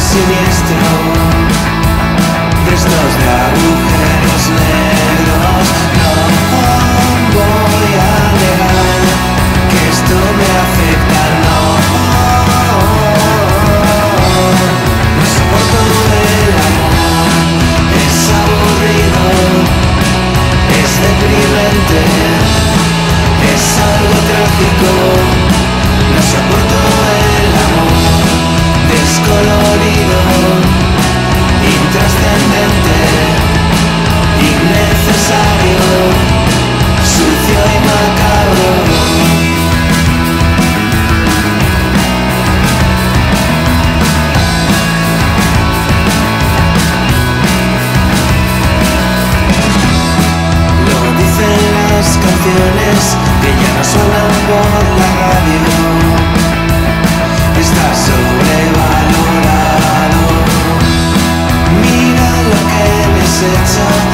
siniestro There's no sit up